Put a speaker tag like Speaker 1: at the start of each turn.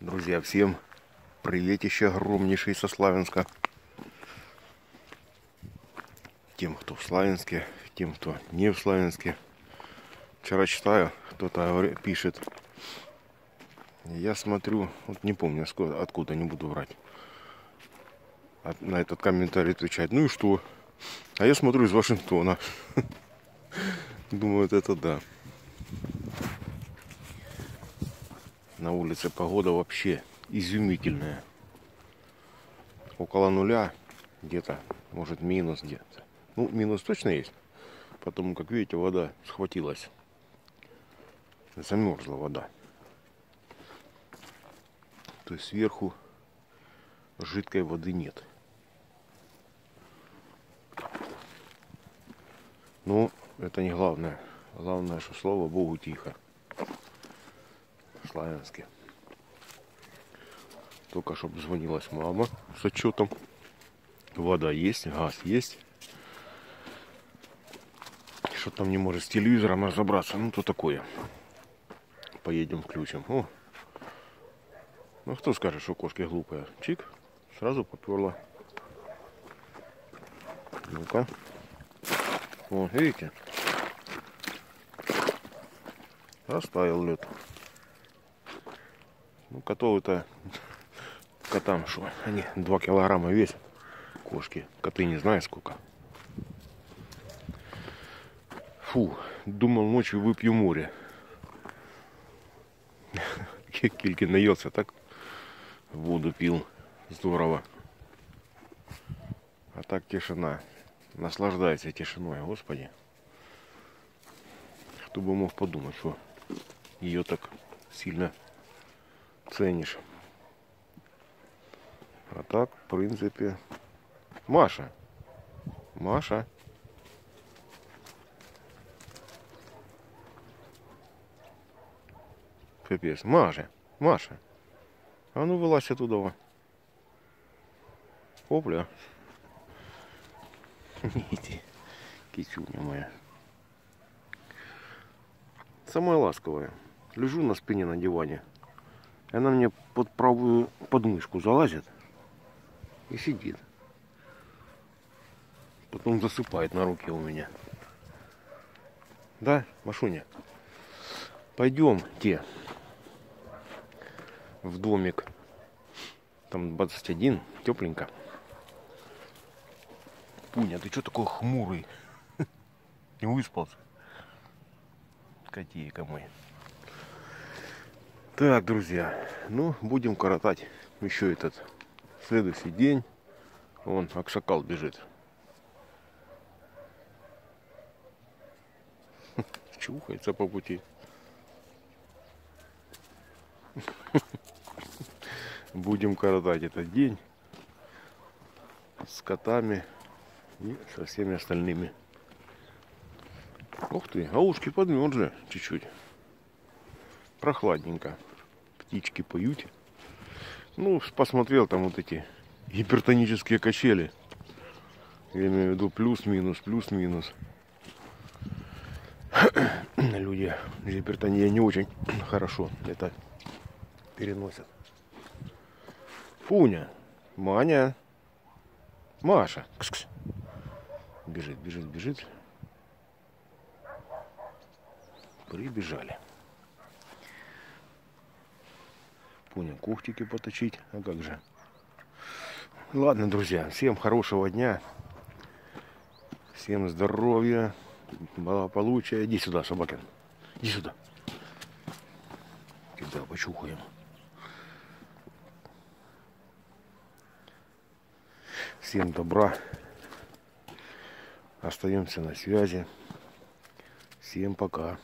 Speaker 1: Друзья, всем приветище огромнейший со Славянска. Тем, кто в Славянске, тем, кто не в Славянске. Вчера читаю, кто-то пишет. Я смотрю, вот не помню откуда, не буду врать. На этот комментарий отвечать. Ну и что? А я смотрю из Вашингтона. Думаю, это да. На улице погода вообще изумительная. Около нуля где-то, может минус где-то. Ну, минус точно есть. Потому как видите, вода схватилась. Замерзла вода. То есть сверху жидкой воды нет. Ну, это не главное. Главное, что слава Богу тихо. Славянске. Только чтобы звонилась мама с отчетом. Вода есть, газ есть. Что там не может с телевизором разобраться. Ну, то такое. Поедем включим. О. Ну, кто скажет, что кошки глупые. Чик, сразу поперла. Ну-ка. О, видите? Растаял лед. Ну, котовы-то котам что? Они 2 килограмма весят. Кошки. Коты не знаю сколько. Фу, думал ночью выпью море. Кильки наелся, так воду пил. Здорово. А так тишина. Наслаждается тишиной, господи. Кто бы мог подумать, что ее так сильно ценишь. А так, в принципе... Маша. Маша. Капец. Маша. Маша. А ну вылазь оттуда. Опля. Иди. Кичуня моя. Самая ласковая. Лежу на спине на диване. Она мне под правую подмышку залазит и сидит. Потом засыпает на руке у меня. Да, Машуня? Пойдемте в домик. Там 21, тепленько. Пуня, ты что такой хмурый? Не выспался? Котейка мой. Так, друзья, ну, будем коротать еще этот следующий день. Вон, Акшакал бежит. Чухается по пути. Будем коротать этот день с котами и со всеми остальными. Ух ты, а ушки подмерзли чуть-чуть. Прохладненько птички поют. Ну, посмотрел там вот эти гипертонические качели. Я имею в виду плюс-минус, плюс-минус. Люди с гипертонией не очень хорошо это переносят. Фуня, Маня, Маша. Кс -кс. Бежит, бежит, бежит. Прибежали. Понял, кухтики поточить. А как же? Ладно, друзья, всем хорошего дня. Всем здоровья, благополучия. Иди сюда, Собакин. Иди сюда. Когда почухаем. Всем добра. Остаемся на связи. Всем пока.